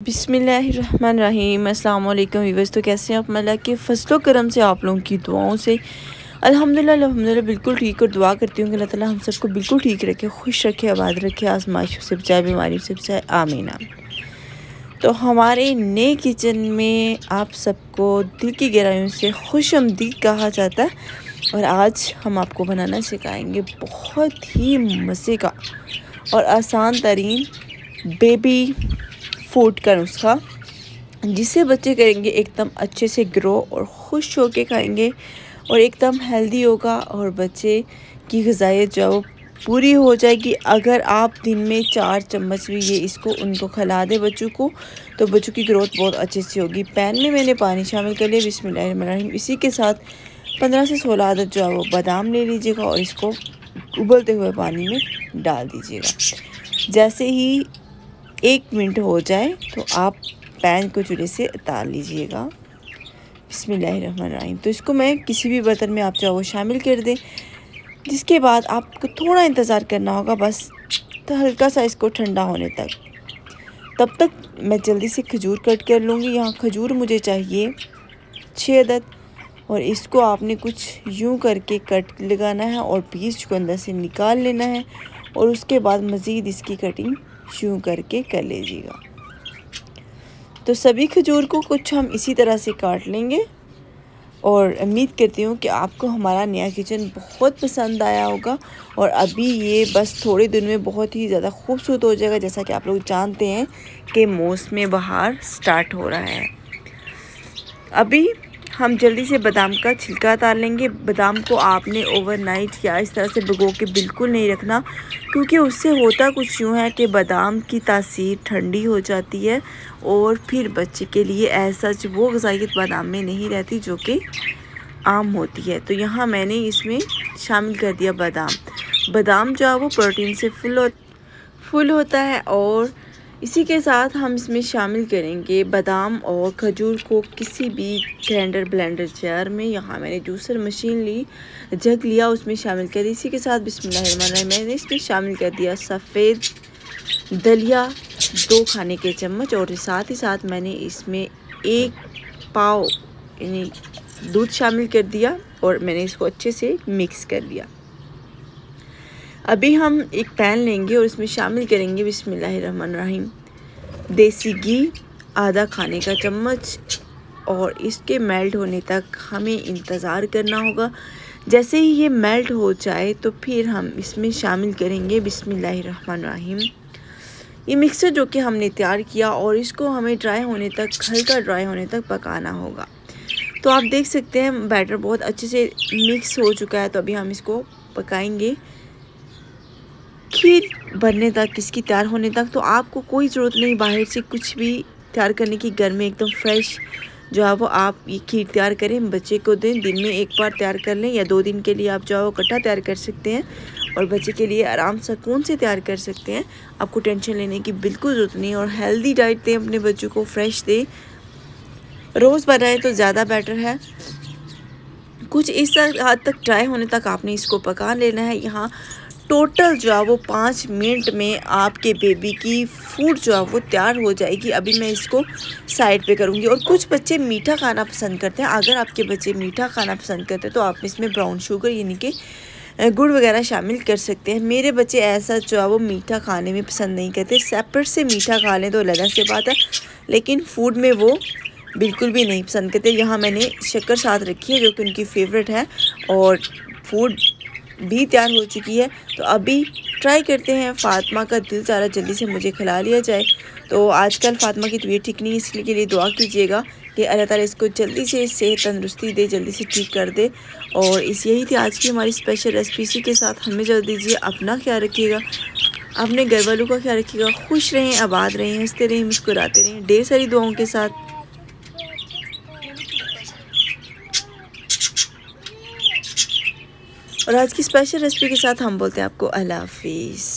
बिसमीम अल्लाम वीवर्स तो कैसे हैं आप? मल्ला के फ़सलों करम से आप लोगों की दुआओं से अल्हम्दुलिल्लाह अल्हम्दुलिल्लाह, बिल्कुल ठीक और दुआ करती हूँ कि अल्लाह ताला हम सबको बिल्कुल ठीक रखे, खुश रखे, आबाद रखे, आजमाइशों से बचाए बीमारी से बचाए। आमीन तो हमारे नए किचन में आप सबको दिल की गहराइयों से खुश आमदीद कहा जाता है और आज हम आपको बनाना सिखाएँगे बहुत ही मज़े का और आसान तरीन बेबी फ़ूड का नुस्खा, जिससे बच्चे करेंगे एकदम अच्छे से ग्रो और खुश होके खाएँगे और एकदम हेल्दी होगा और बच्चे की गजाइत जो वो पूरी हो जाएगी। अगर आप दिन में चार चम्मच भी ये इसको, उनको खिला दें बच्चों को तो बच्चों की ग्रोथ बहुत अच्छे से होगी। पैन में मैंने पानी शामिल कर लिया। बिस्मिल्लाहिर्रहमानिर्रहीम। इसी के साथ पंद्रह से सोलह आदत जो है वो बादाम ले लीजिएगा और इसको उबलते हुए पानी में डाल दीजिएगा। जैसे ही एक मिनट हो जाए तो आप पैन को चूल्हे से उतार लीजिएगा। बसमीम तो इसको मैं किसी भी बर्तन में आप चाहो शामिल कर दें। जिसके बाद आपको थोड़ा इंतज़ार करना होगा, बस तो हल्का सा इसको ठंडा होने तक। तब तक मैं जल्दी से खजूर कट कर लूँगी। यहाँ खजूर मुझे चाहिए छः अदद। और इसको आपने कुछ यूँ करके कट लगाना है और पीस को अंदर से निकाल लेना है। और उसके बाद मज़ीद इसकी कटिंग यूँ करके कर लीजिएगा। तो सभी खजूर को कुछ हम इसी तरह से काट लेंगे और उम्मीद करती हूँ कि आपको हमारा नया किचन बहुत पसंद आया होगा और अभी ये बस थोड़े दिन में बहुत ही ज़्यादा खूबसूरत हो जाएगा, जैसा कि आप लोग जानते हैं कि मौसम बहार स्टार्ट हो रहा है। अभी हम जल्दी से बादाम का छिलका उतार लेंगे। बादाम को आपने ओवरनाइट या इस तरह से भिगो के बिल्कुल नहीं रखना, क्योंकि उससे होता कुछ यूँ है कि बादाम की तासीर ठंडी हो जाती है और फिर बच्चे के लिए ऐसा वो गजाइत बादाम में नहीं रहती जो कि आम होती है। तो यहाँ मैंने इसमें शामिल कर दिया बादाम। बादाम जो है वो प्रोटीन से फुल हो, फुल होता है और इसी के साथ हम इसमें शामिल करेंगे बादाम और खजूर को किसी भी ग्राइंडर ब्लेंडर जार में। यहाँ मैंने जूसर मशीन ली, जग लिया, उसमें शामिल कर दिया इसी के साथ बिस्मिल्लाह मैंने इसमें शामिल कर दिया सफ़ेद दलिया, दो खाने के चम्मच और साथ ही साथ मैंने इसमें एक पाव, यानी दूध शामिल कर दिया और मैंने इसको अच्छे से मिक्स कर दिया। अभी हम एक पैन लेंगे और इसमें शामिल करेंगे बिसमीम देसी घी, आधा खाने का चम्मच और इसके मेल्ट होने तक हमें इंतज़ार करना होगा। जैसे ही ये मेल्ट हो जाए तो फिर हम इसमें शामिल करेंगे बिसमीम ये मिक्सर जो कि हमने तैयार किया और इसको हमें ड्राई होने तक, हल्का ड्राई होने तक पकाना होगा। तो आप देख सकते हैं बैटर बहुत अच्छे से मिक्स हो चुका है तो अभी हम इसको पकाएँगे। खीर बनने तक इसकी तैयार होने तक तो आपको कोई ज़रूरत नहीं बाहर से कुछ भी तैयार करने की। घर में एकदम फ्रेश जो है वो आप ये खीर तैयार करें, बच्चे को दें, दिन में एक बार तैयार कर लें या दो दिन के लिए आप जो है वो इकट्ठा तैयार कर सकते हैं और बच्चे के लिए आराम सुकून से तैयार कर सकते हैं, आपको टेंशन लेने की बिल्कुल ज़रूरत नहीं। और हेल्दी डाइट दें, अपने बच्चों को फ्रेश दें। रोज़ बनाए तो ज़्यादा बेटर है। कुछ इस हद तक ड्राई होने तक आपने इसको पका लेना है। यहाँ टोटल जो है वो पाँच मिनट में आपके बेबी की फ़ूड जो है वो तैयार हो जाएगी। अभी मैं इसको साइड पे करूँगी और कुछ बच्चे मीठा खाना पसंद करते हैं। अगर आपके बच्चे मीठा खाना पसंद करते हैं तो आप इसमें ब्राउन शुगर यानी कि गुड़ वगैरह शामिल कर सकते हैं। मेरे बच्चे ऐसा जो है वो मीठा खाने में पसंद नहीं करते। सेपरेट से मीठा खा लें तो अलग से बात है, लेकिन फ़ूड में वो बिल्कुल भी नहीं पसंद करते। यहाँ मैंने शक्कर साथ रखी है, जो कि उनकी फेवरेट है और फ़ूड भी तैयार हो चुकी है। तो अभी ट्राई करते हैं। फ़ातिमा का दिल चारा जल्दी से मुझे खिला लिया जाए। तो आजकल फ़ातिमा की तबीयत ठीक नहीं है इसके लिए दुआ कीजिएगा कि अल्लाह ताला इसको जल्दी से सेहत तंदरुस्ती दे, जल्दी से ठीक कर दे। और इस यही थी आज की हमारी स्पेशल रेसिपी इसी के साथ हमें जल्द दीजिए अपना ख्याल रखिएगा। अपने घर वालों का ख्याल रखिएगा। खुश रहें, आबाद रहें, हँसते रहें, मुस्कुराते रहें। ढेर सारी दुआओं के साथ। और आज की स्पेशल रेसिपी के साथ हम बोलते हैं आपको अल्लाह हाफिज़।